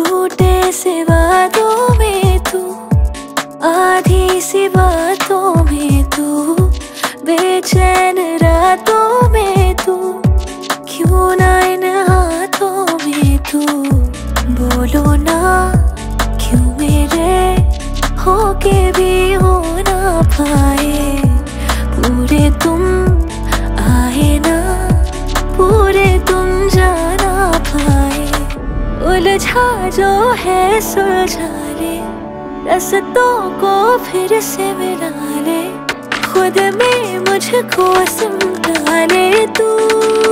टूटे से बातों में तू, आधी सी बातों में तू, बेचैन रातों में तू, क्यों ना इन हाथों में तू? बोलो ना, क्यों मेरे होके भी हो ना पाए? पूरे तुम उलझा जो है सुलझा ले रस्तों को फिर से मिला ले खुद में मुझको समझा ले तू।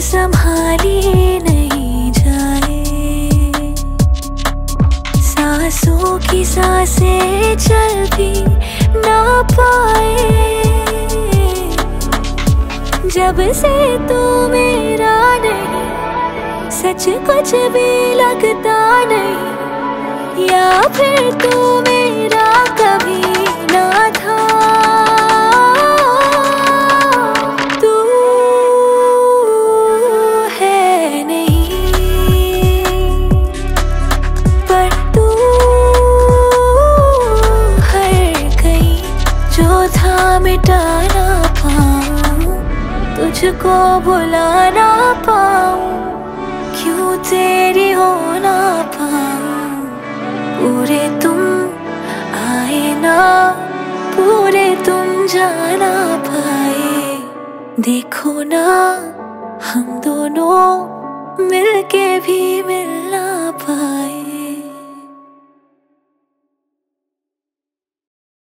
संभाली नहीं जाए। सांसों की साँसें चल भी ना पाए। जब से तू मेरा नहीं, सच कुछ भी लगता नहीं, या फिर तू मेरा तुझको भुला ना पाऊँ, क्यों तेरी हो ना पाऊँ? पूरे तुम आए ना, पूरे तुम जाना पाए। देखो ना, हम दोनों मिलके भी मिलना पाए।